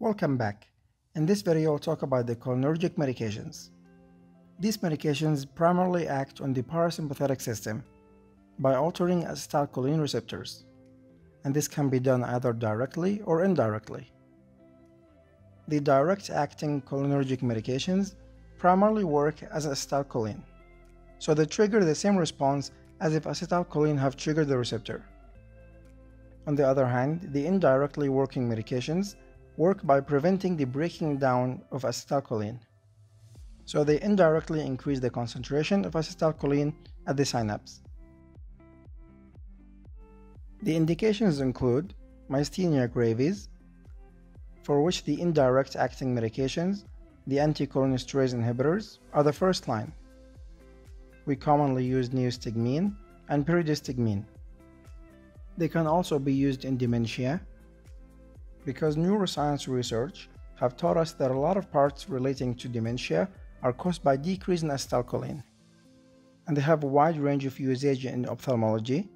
Welcome back. In this video, I'll talk about the cholinergic medications. These medications primarily act on the parasympathetic system by altering acetylcholine receptors, and this can be done either directly or indirectly. The direct-acting cholinergic medications primarily work as acetylcholine, so they trigger the same response as if acetylcholine have triggered the receptor. On the other hand, the indirectly working medications work by preventing the breaking down of acetylcholine. So they indirectly increase the concentration of acetylcholine at the synapse. The indications include myasthenia gravis, for which the indirect acting medications, the anticholinesterase inhibitors, are the first line. We commonly use neostigmine and pyridostigmine. They can also be used in dementia, because neuroscience research have taught us that a lot of parts relating to dementia are caused by decrease in acetylcholine, and they have a wide range of usage in ophthalmology.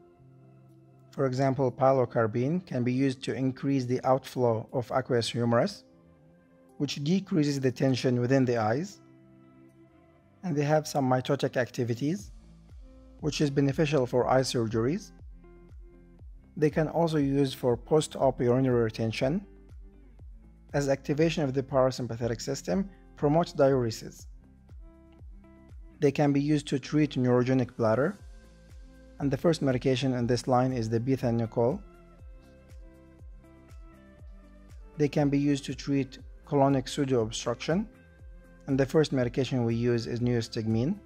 For example, pilocarpine can be used to increase the outflow of aqueous humorous, which decreases the tension within the eyes, and they have some miotic activities, which is beneficial for eye surgeries. They can also be used for post-op urinary retention, as activation of the parasympathetic system promotes diuresis. They can be used to treat neurogenic bladder, and the first medication in this line is the bethanechol. They can be used to treat colonic pseudo-obstruction, and the first medication we use is neostigmine.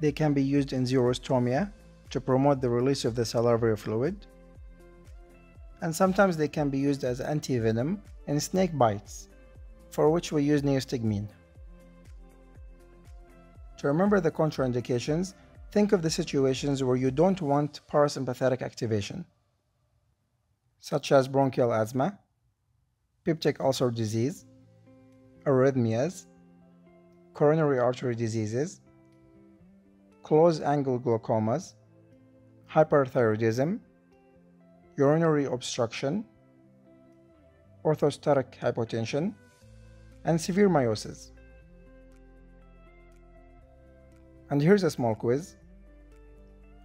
They can be used in xerostomia, to promote the release of the salivary fluid. And sometimes they can be used as anti-venom in snake bites, for which we use neostigmine. To remember the contraindications, think of the situations where you don't want parasympathetic activation, such as bronchial asthma, peptic ulcer disease, arrhythmias, coronary artery diseases, closed angle glaucomas, hyperthyroidism, urinary obstruction, orthostatic hypotension, and severe miosis. And here's a small quiz.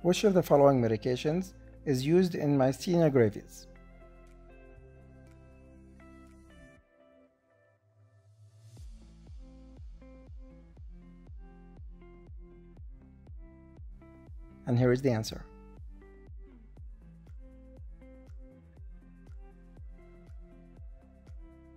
Which of the following medications is used in myasthenia gravis? And here is the answer.